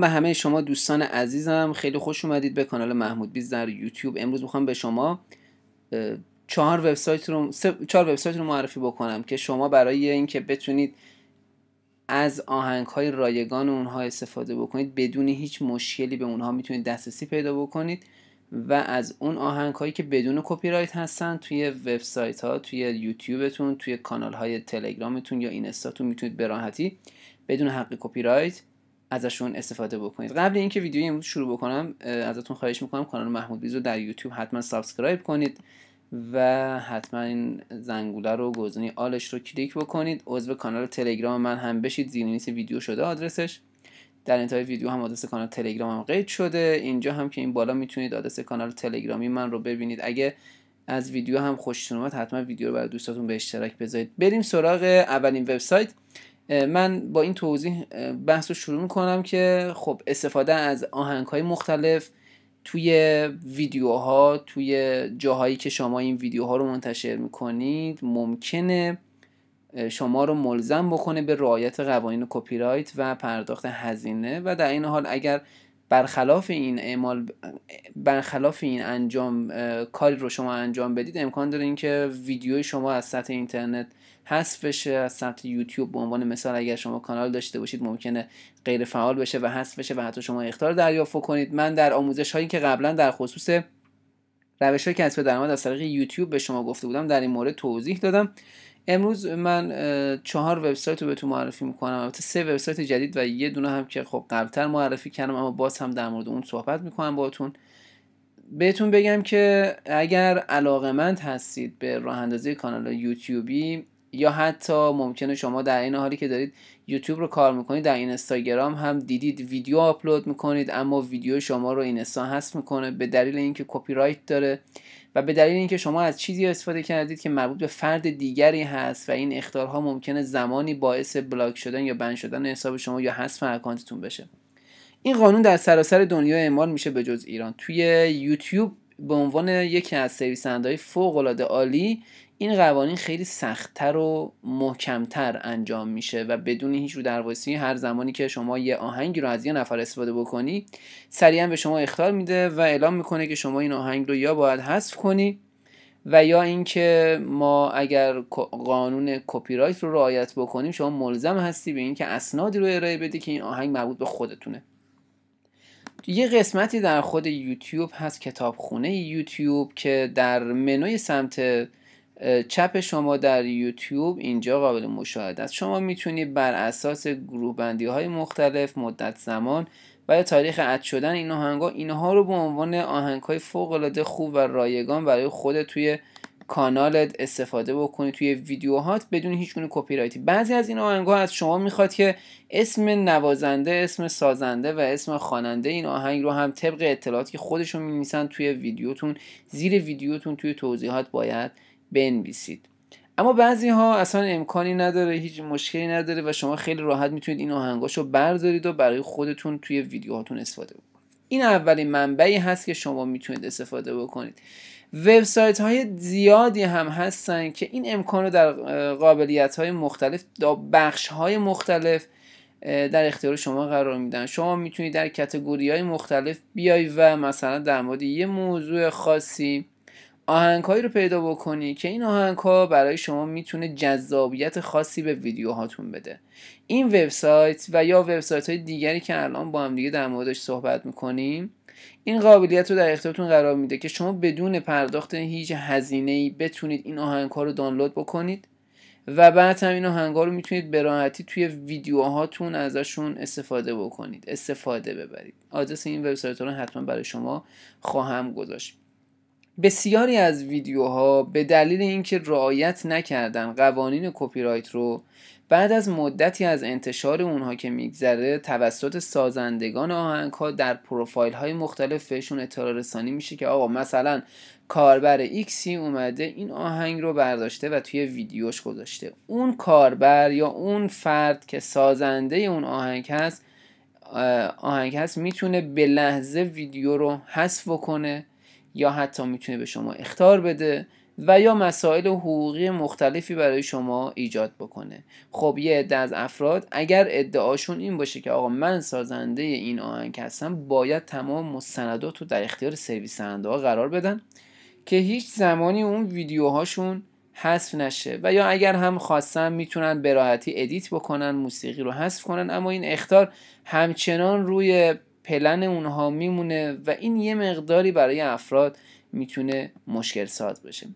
به همه شما دوستان عزیزم خیلی خوش اومدید به کانال محمود بیز در یوتیوب. امروز می‌خوام به شما چهار وبسایت رو چهار وبسایت رو معرفی بکنم که شما برای اینکه بتونید از آهنگ های رایگان اونها استفاده بکنید بدون هیچ مشکلی به اونها می‌تونید دسترسی پیدا بکنید و از اون آهنگ هایی که بدون کپی رایت هستن توی وبسایت ها توی یوتیوبتون توی کانال های تلگرامتون یا اینستاتون می‌تونید به راحتی بدون حق کپی رایت ازشون استفاده بکنید. قبل اینکه ویدیوی امروز شروع بکنم ازتون خواهش می‌کنم کانال محمود بیز رو در یوتیوب حتما subscribe کنید و حتما این زنگوله رو گزینه all ش رو کلیک بکنید. عضو کانال تلگرام من هم بشید زیر ویدیو شده آدرسش. در انتهای ویدیو هم آدرس کانال تلگرام هم قید شده. اینجا هم که این بالا می‌تونید آدرس کانال تلگرامی من رو ببینید. اگه از ویدیو هم خوشتون اومد حتما ویدیو رو برای دوستاتون به اشتراک بذارید. بریم سراغ اولین وبسایت. من با این توضیح بحث رو شروع می‌کنم که خب استفاده از آهنگ های مختلف توی ویدیوها توی جاهایی که شما این ویدیوها رو منتشر می‌کنید ممکنه شما رو ملزم بکنه به رعایت قوانین کپی رایت و پرداخت هزینه و در این حال اگر برخلاف این اعمال برخلاف این انجام کاری رو شما انجام بدید امکان داره اینکه ویدیوی شما از سطح اینترنت حذف بشه از سمت یوتیوب به عنوان مثال اگر شما کانال داشته باشید ممکنه غیر فعال بشه و حذف بشه و حتی شما اختار دریافت کنید. من در آموزش هایی که قبلا در خصوص روش های کسب درآمد از طریق یوتیوب به شما گفته بودم در این مورد توضیح دادم. امروز من چهار وبسایت رو بهتون معرفی می‌کنم. البته سه وبسایت جدید و یه دونه هم که خب قبلتر معرفی کردم اما باز هم در مورد اون صحبت می‌کنم باهاتون. بهتون بگم که اگر علاقمند هستید به راه اندازی کانال یوتیوبی یا حتی ممکنه شما در این حالی که دارید یوتیوب رو کار می‌کنید در این اینستاگرام هم دیدید ویدیو آپلود می‌کنید اما ویدیو شما رو اینستا هست می‌کنه به دلیل اینکه کپی رایت داره. و به دلیل اینکه شما از چیزی استفاده کردید که مربوط به فرد دیگری هست و این اخطارها ممکنه زمانی باعث بلاک شدن یا ban شدن حساب شما یا حذف اکانتتون بشه. این قانون در سراسر دنیا اعمال میشه به جز ایران. توی یوتیوب به عنوان یکی از سرویس دهنده‌های فوق العاده عالی این قوانین خیلی سختتر و محکمتر انجام میشه و بدون هیچ رو دروایسی هر زمانی که شما یه آهنگی رو از یه نفر استفاده بکنی سریعا به شما اختار میده و اعلام می‌کنه که شما این آهنگ رو یا باید حذف کنی و یا اینکه ما اگر قانون کپی رایت رو رعایت بکنیم شما ملزم هستی به اینکه اسنادی رو ارائه بدی که این آهنگ مربوط به خودتونه. یه قسمتی در خود یوتیوب هست کتابخونه یوتیوب که در منوی سمت چپ شما در یوتیوب اینجا قابل مشاهده است. شما می‌تونید بر اساس گروه بندی های مختلف مدت زمان و تاریخ اد شدن این آهنگا اینها رو به عنوان آهنگ های فوق العاده خوب و رایگان برای خود توی کانالت استفاده بکنید توی ویدیوهات بدون هیچ گونه کپی رایتی بعضی از این آهنگ ها از شما می‌خواد که اسم نوازنده اسم سازنده و اسم خواننده این آهنگ رو هم طبق اطلاعاتی که خودشون می‌نویسن توی ویدیوتون زیر ویدیوتون توی توضیحات باید بنویسید. اما بعضی ها اصلا امکانی نداره هیچ مشکلی نداره و شما خیلی راحت می‌تونید این آهنگاشو بردارید و برای خودتون توی ویدیوهاتون استفاده بکنید. این اولین منبعی هست که شما می‌تونید استفاده بکنید. وبسایت های زیادی هم هستن که این امکان رو در قابلیت های مختلف بخش های مختلف در اختیار شما قرار میدن. شما می‌تونید در کتگوری های مختلف بیای و مثلا در مورد یه موضوع خاصی آهنگ هایی رو پیدا بکنی که این آهنگ ها برای شما می‌تونه جذابیت خاصی به ویدیوهاتون بده. این وبسایت و یا وبسایت های دیگری که الان با هم دیگه در موردش صحبت می‌کنیم این قابلیت رو در اختیارتون قرار میده که شما بدون پرداخت هیچ هزینه ای بتونید این آهنگ ها رو دانلود بکنید و بعد هم این آهنگ ها رو می‌تونید به راحتی توی ویدیوهاتون ازشون استفاده بکنید استفاده ببرید. آدرس این وبسایت رو حتما برای شما خواهم گذاشت. بسیاری از ویدیوها به دلیل اینکه رعایت نکردن قوانین کپی رایت رو بعد از مدتی از انتشار اونها که میگذره توسط سازندگان آهنگ ها در پروفایل های مختلف بهشون اطلاع رسانی میشه که آقا مثلا کاربر ایکسی اومده این آهنگ رو برداشته و توی ویدیوش گذاشته. اون کاربر یا اون فرد که سازنده اون آهنگ هست آهنگ هست می‌تونه به لحظه ویدیو رو حذف کنه یا حتی می‌تونه به شما اخطار بده و یا مسائل حقوقی مختلفی برای شما ایجاد بکنه. خب یه عده از افراد اگر ادعاشون این باشه که آقا من سازنده این آهنگ هستم باید تمام مستندات رو در اختیار سرویس ها قرار بدن که هیچ زمانی اون ویدیوهاشون حذف نشه. و یا اگر هم خواستن می‌تونن به راحتی edit بکنن موسیقی رو حذف کنن اما این اخطار همچنان روی پلن اونها میمونه و این یه مقداری برای افراد می‌تونه مشکل ساز بشه.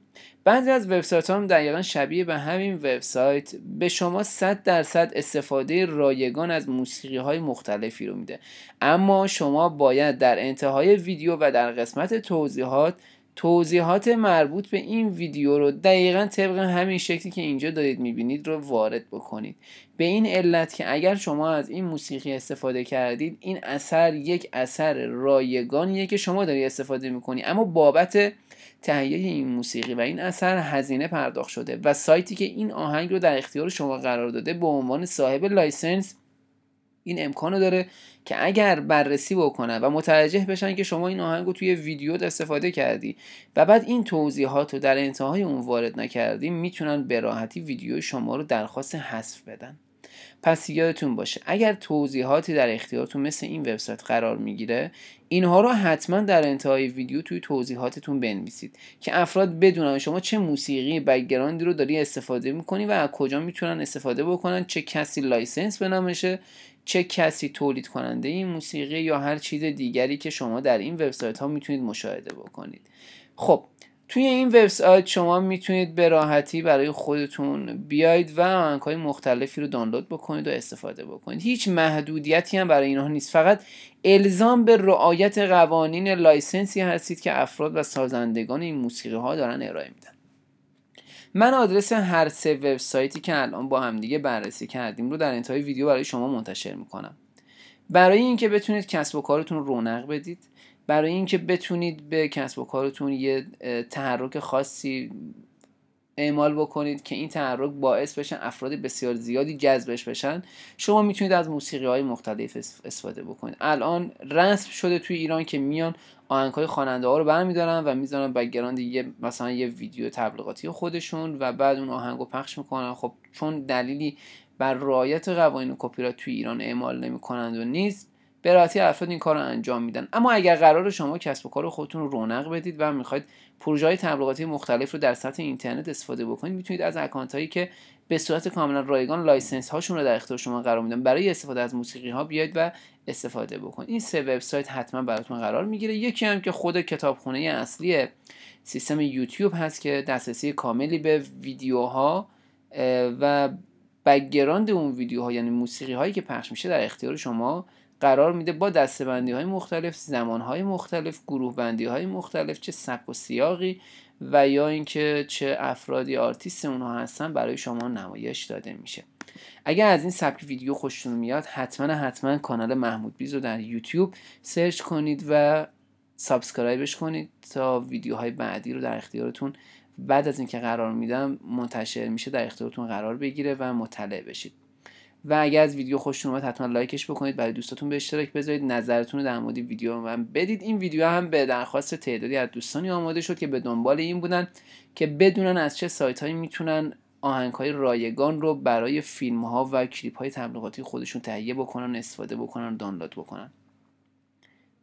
بعضی از وبسایت هم دقیقا شبیه به همین وبسایت به شما 100 درصد استفاده رایگان از موسیقی های مختلفی رو میده. اما شما باید در انتهای ویدیو و در قسمت توضیحات توضیحات مربوط به این ویدیو رو دقیقا طبق همین شکلی که اینجا دارید می‌بینید رو وارد بکنید. به این علت که اگر شما از این موسیقی استفاده کردید این اثر یک اثر رایگانیه که شما داری استفاده می‌کنی. اما بابت تهیه این موسیقی و این اثر هزینه پرداخت شده و سایتی که این آهنگ رو در اختیار شما قرار داده به عنوان صاحب license این امکانو داره که اگر بررسی بکنن و متوجه بشن که شما این آهنگ رو توی ویدیو استفاده کردی و بعد این توضیحات رو در انتهای اون وارد نکردی می‌تونن به راحتی ویدیو شما رو درخواست حذف بدن. پس یادتون باشه اگر توضیحاتی در اختیارتون مثل این وبسایت قرار می‌گیره اینها رو حتما در انتهای ویدیو توی توضیحاتتون بنویسید که افراد بدونن شما چه موسیقی background ی رو داری استفاده می‌کنی و از کجا می‌تونن استفاده بکنن چه کسی license به نامشه چه کسی تولید کننده این موسیقی یا هر چیز دیگری که شما در این وبسایت ها می‌تونید مشاهده بکنید. خب توی این وبسایت شما می‌تونید به راحتی برای خودتون بیاید و آهنگ های مختلفی رو دانلود بکنید و استفاده بکنید. هیچ محدودیتی هم برای اینها نیست. فقط الزام به رعایت قوانین license ی هستید که افراد و سازندگان این موسیقی ها دارن ارائه میدن. من آدرس هر سه وبسایتی که الان با همدیگه بررسی کردیم رو در انتهای ویدیو برای شما منتشر می‌کنم. برای اینکه بتونید کسب و کارتون رونق بدید برای اینکه بتونید به کسب و کارتون یه تحرک خاصی اعمال بکنید که این تحرک باعث بشن افراد بسیار زیادی جذبش بشن شما می‌تونید از موسیقی های مختلف استفاده بکنید. الان رسم شده توی ایران که میان آهنگ های خواننده ها رو برمیدارن و می‌ذارن background یه مثلا یه ویدیو تبلیغاتی خودشون و بعد اون آهنگ رو پخش می‌کنن. خب چون دلیلی بر رعایت قوانین کپی توی ایران اعمال نمی‌کنند و نیست به راحتی افراد این کار رو انجام میدن. اما اگر قراره شما کسب و کار خودتون رو رونق بدید و می‌خواید پروژه های تبلیغاتی مختلف رو در سطح اینترنت استفاده بکنید می‌تونید از account هایی که به صورت کاملا رایگان license هاشون رو در اختیار شما قرار میدن برای استفاده از موسیقی ها بیاید و استفاده بکنید. این سه وبسایت حتما براتون قرار می‌گیره. یکی هم که خود کتابخونه اصلی سیستم یوتیوب هست که دسترسی کاملی به ویدیوها و background اون ویدیوها یعنی موسیقی هایی که پخش میشه در اختیار شما قرار میده با دسته‌بندی های مختلف زمان های مختلف گروه بندی های مختلف چه سبک و سیاقی و یا اینکه چه افرادی آرتیست اونها هستن برای شما نمایش داده میشه. اگر از این سبک ویدیو خوشتون میاد حتما حتما کانال محمود بیز رو در یوتیوب search کنید و subscribe ش کنید تا ویدیوهای بعدی رو در اختیارتون. بعد از اینکه قرار میدم منتشر میشه در اختیارتون قرار بگیره و مطلع بشید. و اگر از ویدیو خوشتون اومد حتما لایکش بکنید. برای دوستاتون به اشتراک بذارید. نظرتون رو در مورد ویدیو من بدید. این ویدیو هم به درخواست تعدادی از دوستانی آماده شد که به دنبال این بودن که بدونن از چه سایت هایی می‌تونن آهنگ های رایگان رو برای فیلم ها و کلیپ های تبلیغاتی خودشون تهیه بکنن استفاده بکنن دانلود بکنن.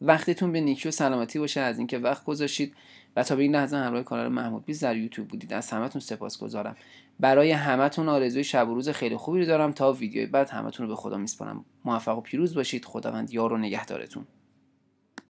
وقتتون به نیکی و سلامتی باشه از اینکه وقت گذاشتید و تا به این لحظه همراه کانال محمود بیز در یوتیوب بودید. از همتون سپاسگزارم. برای همتون آرزوی شب و روز خیلی خوبی رو دارم. تا ویدیوی بعد همتون رو به خدا میسپارم. موفق و پیروز باشید. خداوند یار و نگهدارتون.